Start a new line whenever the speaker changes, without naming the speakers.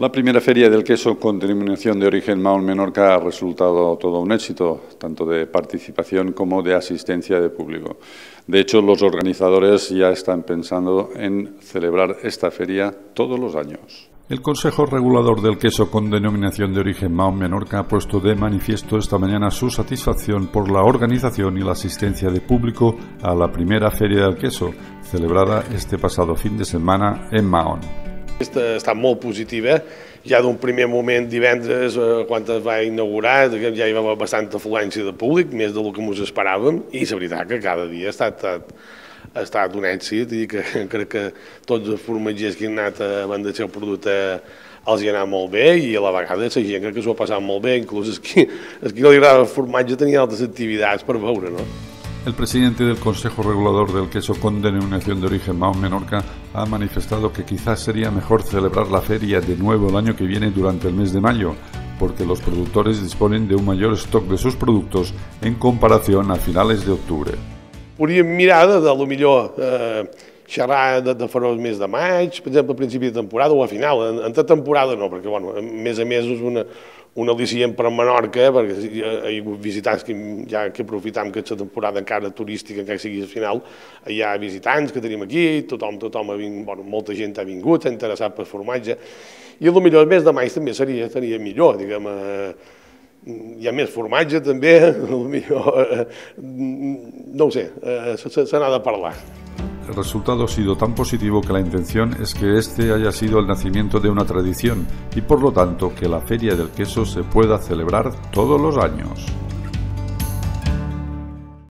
La primera feria del queso con denominación de origen Maón Menorca ha resultado todo un éxito, tanto de participación como de asistencia de público. De hecho, los organizadores ya están pensando en celebrar esta feria todos los años. El Consejo Regulador del Queso con denominación de origen Maón Menorca ha puesto de manifiesto esta mañana su satisfacción por la organización y la asistencia de público a la primera Feria del Queso, celebrada este pasado fin de semana en Mahón.
Està, molt positiva. Ja d'un primer moment, divendres, eh, quan es va inaugurar, ja hi va haver bastanta afluència de públic, més del que ens esperàvem, i la veritat que cada dia ha estat, ha estat un èxit i que crec que tots els formatgers que han anat a vendre el seu producte els hi ha anat molt bé i a la vegada la gent crec que s'ho ha passat molt bé, inclús els que, els que no li agrada el formatge tenia altres activitats per veure, no?
El presidente del Consejo Regulador del Queso con denominación de origen Mahón Menorca ha manifestado que quizás sería mejor celebrar la feria de nuevo el año que viene durante el mes de mayo, porque los productores disponen de un mayor stock de sus productos en comparación a finales de octubre.
Hauríem mirar de, lo millor eh, xerrar de, de el mes de maig, per exemple, a principi de temporada o a final. En, temporada no, perquè, bueno, mes a mes és una, un al·licient per Menorca, perquè ha, hi ha visitants que ja que aprofitam que la temporada encara turística, encara sigui al final, hi ha visitants que tenim aquí, tothom, tothom ha vingut, bueno, molta gent ha vingut, s'ha interessat per formatge, i potser el mes de maig també seria, seria millor, diguem, eh, hi ha més formatge també, millor, eh, no ho sé, eh, se n'ha de parlar.
El resultado ha sido tan positivo que la intención es que este haya sido el nacimiento de una tradición y por lo tanto que la Feria del Queso se pueda celebrar todos los años.